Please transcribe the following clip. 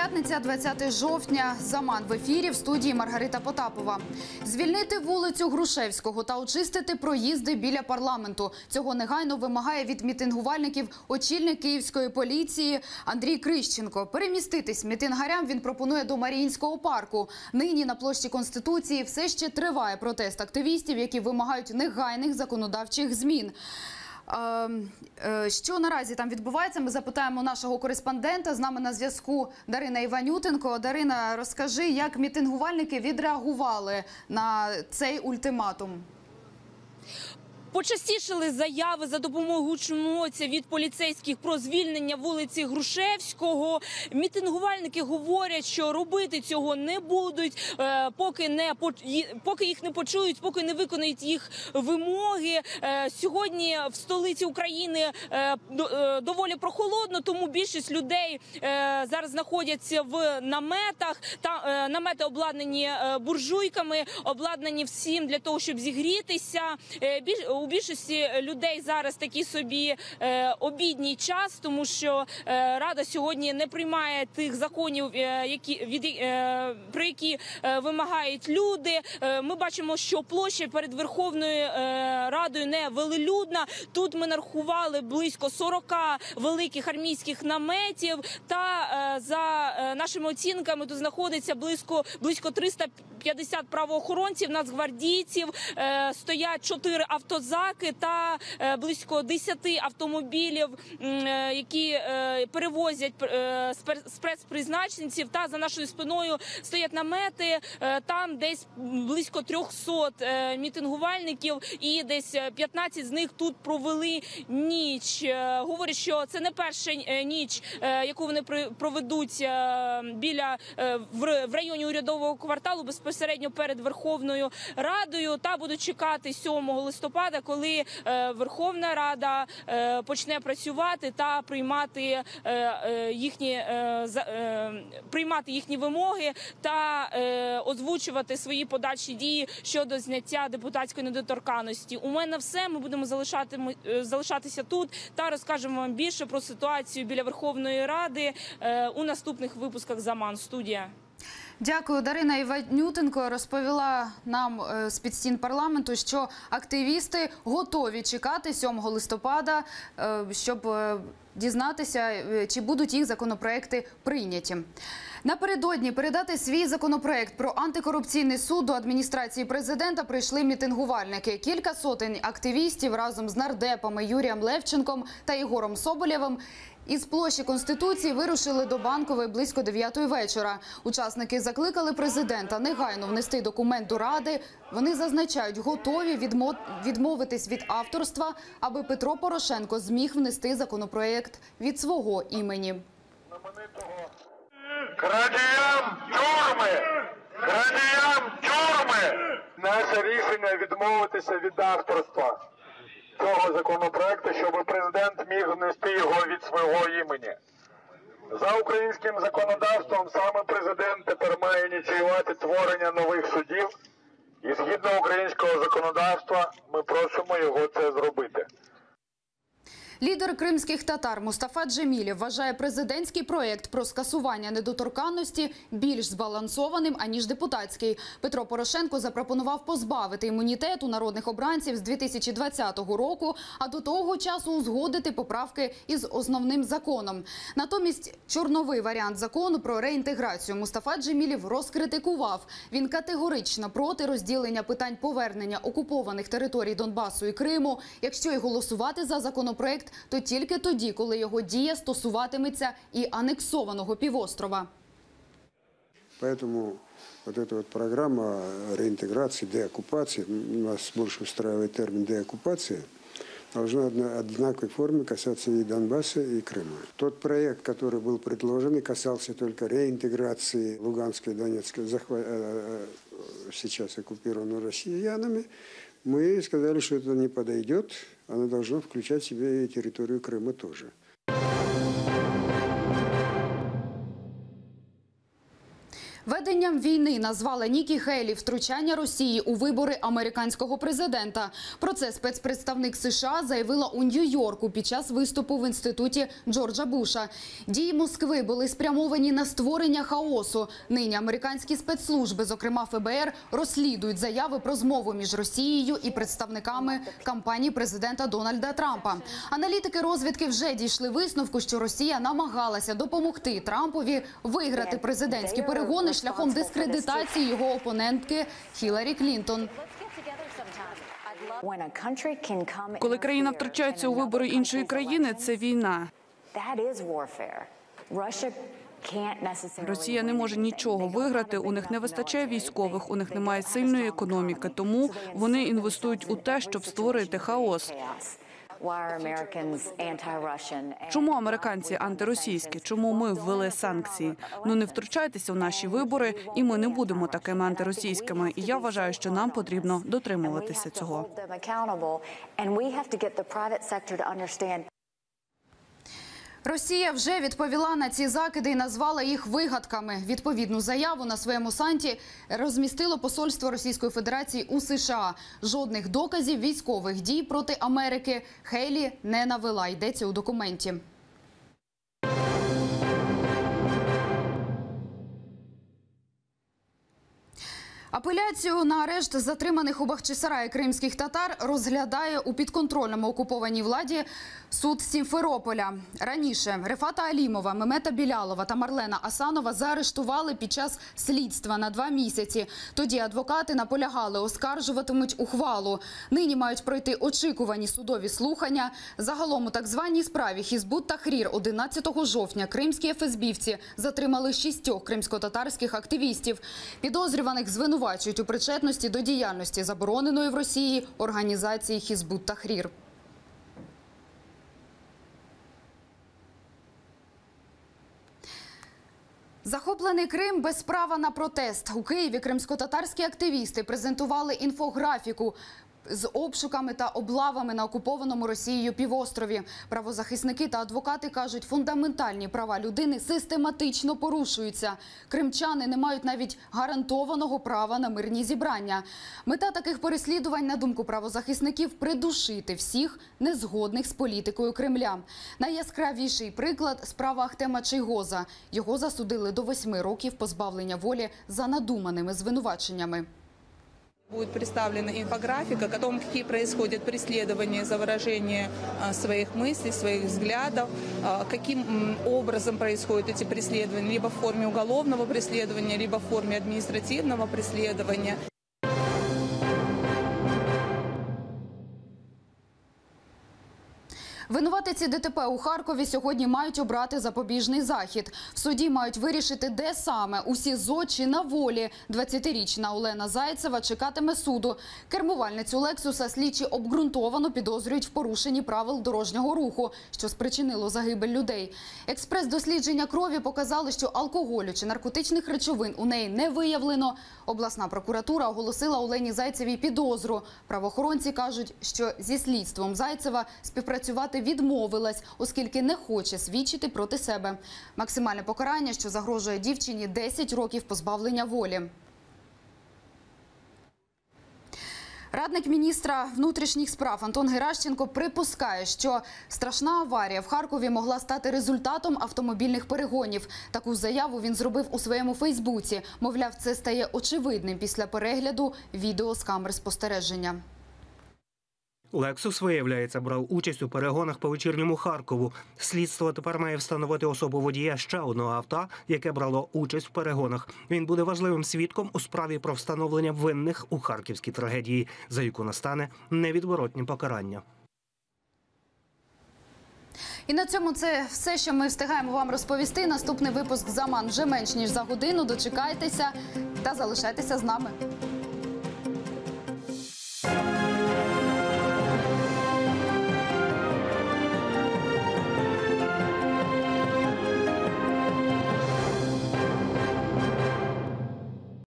П'ятниця, 20 жовтня. Заман в ефірі в студії Маргарита Потапова. Звільнити вулицю Грушевського та очистити проїзди біля парламенту. Цього негайно вимагає від мітингувальників очільник київської поліції Андрій Крищенко. Переміститись мітингарям він пропонує до Маріїнського парку. Нині на площі Конституції все ще триває протест активістів, які вимагають негайних законодавчих змін. Е, е, Що наразі там відбувається? Ми запитаємо нашого кореспондента. З нами на зв'язку Дарина Іванютенко. Дарина, розкажи, як мітингувальники відреагували на цей ультиматум? Почастішили заяви за допомогою гучної від поліцейських про звільнення вулиці Грушевського. Мітингувальники говорять, що робити цього не будуть, е, поки не поки їх не почують, поки не виконають їх вимоги. Е, Сьогодні в столиці України е, до- доволі прохолодно, тому більшість людей зараз знаходяться в наметах. Та намети обладнані буржуйками, обладнані всім для того, щоб зігрітися. Більш у більшості людей зараз такий собі е, обідній час, тому що е, рада сьогодні не приймає тих законів, е, які від про які вимагають люди. Ми бачимо, що площа перед Верховною Радою не велелюдна. Тут ми нарахували близько 40 великих армійських наметів. Та за нашими оцінками тут знаходиться близько близько 350 правоохоронців, нацгвардійців. Стоять 4 автозаки та е, близько 10 автомобілів, е, які е, перевозять спецпризначенців. Та за нашою спиною стоять намети. Там десь близько 300 е, мітингувальників, і десь е, 15 з них тут провели ніч. Говорять, що це не перша ніч, яку вони проведуть біля в районі урядового кварталу безпосередньо перед Верховною Радою. Та будуть чекати 7 листопада, коли е, Верховна Рада е, почне працювати та приймати е, їхні приймати їхні вимоги та озвучувати свої подальші дії щодо зняття депутатської недоторканності. У мене все. Ми будемо залишати залишатися тут та розкажемо вам більше про ситуацію біля Верховної Ради у наступних випусках Заман студія. Дякую, Дарина Іванютенко розповіла нам е, з під стін парламенту, що активісти готові чекати 7 листопада, е, щоб е, дізнатися, чи будуть їх законопроекти прийняті. Напередодні передати свій законопроект про антикорупційний суд до адміністрації президента прийшли мітингувальники. Кілька сотень активістів разом з нардепами Юрієм Левченком та Ігорем Соболєвим із площі Конституції вирушили до Банкової близько 9 вечора. Учасники закликали президента негайно внести документ до ради. Вони зазначають, готові відмо- відмовитись від авторства, аби Петро Порошенко зміг внести законопроект від свого імені. Крадіям тюрми! Крадіям тюрми! Наше рішення відмовитися від авторства цього законопроекту, щоб президент міг внести його від свого імені. За українським законодавством саме президент тепер має ініціювати творення нових судів, і згідно українського законодавства ми просимо його це зробити. Лідер кримських татар Мустафа Джемілєв вважає президентський проєкт про скасування недоторканності більш збалансованим аніж депутатський. Петро Порошенко запропонував позбавити імунітету народних обранців з 2020 року, а до того часу узгодити поправки із основним законом. Натомість чорновий варіант закону про реінтеграцію Мустафа Джемілєв розкритикував. Він категорично проти розділення питань повернення окупованих територій Донбасу і Криму. Якщо й голосувати за законопроект, то тільки тоді, коли його дія стосуватиметься і анексованого півострова. Поэтому вот эта вот программа реинтеграции, деоккупации, нас больше устраивает термин деоккупация, должна одна- одинаковой форме касаться и Донбасса, и Крыма. Тот проект, который был предложен, и касался только реинтеграции Луганской и Донецкой, захва- э, э, сейчас оккупированной россиянами, мы сказали, что это не подойдет, оно должно включать в себя и территорию Крыма тоже. Веденням війни назвала Нікі Хейлі втручання Росії у вибори американського президента. Про це спецпредставник США заявила у Нью-Йорку під час виступу в інституті Джорджа Буша. Дії Москви були спрямовані на створення хаосу. Нині американські спецслужби, зокрема ФБР, розслідують заяви про змову між Росією і представниками кампанії президента Дональда Трампа. Аналітики розвідки вже дійшли висновку, що Росія намагалася допомогти Трампові виграти президентські перегони шляхом дискредитації його опонентки Хіларі Клінтон. Коли країна втручається у вибори іншої країни, це війна. Росія не може нічого виграти. У них не вистачає військових, у них немає сильної економіки. Тому вони інвестують у те, щоб створити хаос. Чому американці антиросійські? Чому ми ввели санкції? Ну не втручайтеся в наші вибори, і ми не будемо такими антиросійськими. І я вважаю, що нам потрібно дотримуватися цього. Росія вже відповіла на ці закиди і назвала їх вигадками. Відповідну заяву на своєму санті розмістило посольство Російської Федерації у США. Жодних доказів військових дій проти Америки Хейлі не навела. Йдеться у документі. Апеляцію на арешт затриманих у Бахчисараї кримських татар розглядає у підконтрольному окупованій владі суд Сімферополя. Раніше Рефата Алімова, Мемета Білялова та Марлена Асанова заарештували під час слідства на два місяці. Тоді адвокати наполягали, оскаржуватимуть ухвалу. Нині мають пройти очікувані судові слухання. Загалом у так званій справі Хізбут Тахрір 11 жовтня кримські ФСБівці затримали шістьох кримсько-татарських активістів. Підозрюваних звинувачують у причетності до діяльності забороненої в Росії організації Хізбут Тахрір. Захоплений Крим без права на протест. У Києві кримсько-татарські активісти презентували інфографіку з обшуками та облавами на окупованому Росією півострові. Правозахисники та адвокати кажуть, фундаментальні права людини систематично порушуються. Кримчани не мають навіть гарантованого права на мирні зібрання. Мета таких переслідувань, на думку правозахисників, придушити всіх незгодних з політикою Кремля. Найяскравіший приклад – справа Ахтема Чийгоза. Його засудили до восьми років позбавлення волі за надуманими звинуваченнями. Будет представлена инфографика о том, какие происходят преследования за выражение а, своих мыслей, своих взглядов, а, каким образом происходят эти преследования, либо в форме уголовного преследования, либо в форме административного преследования. Винуватиці ДТП у Харкові сьогодні мають обрати запобіжний захід. В суді мають вирішити, де саме – у СІЗО чи на волі. 20-річна Олена Зайцева чекатиме суду. Кермувальницю «Лексуса» слідчі обґрунтовано підозрюють в порушенні правил дорожнього руху, що спричинило загибель людей. Експрес-дослідження крові показали, що алкоголю чи наркотичних речовин у неї не виявлено. Обласна прокуратура оголосила Олені Зайцевій підозру. Правоохоронці кажуть, що зі слідством Зайцева співпрацювати відмовилась, оскільки не хоче свідчити проти себе. Максимальне покарання, що загрожує дівчині 10 років позбавлення волі. Радник міністра внутрішніх справ Антон Геращенко припускає, що страшна аварія в Харкові могла стати результатом автомобільних перегонів. Таку заяву він зробив у своєму Фейсбуці. Мовляв, це стає очевидним після перегляду відео з камер спостереження. Лексус, виявляється, брав участь у перегонах по вечірньому Харкову. Слідство тепер має встановити особу водія ще одного авто, яке брало участь в перегонах. Він буде важливим свідком у справі про встановлення винних у харківській трагедії, за яку настане невідворотні покарання. І на цьому це все, що ми встигаємо вам розповісти. Наступний випуск «Заман» вже менш ніж за годину. Дочекайтеся та залишайтеся з нами.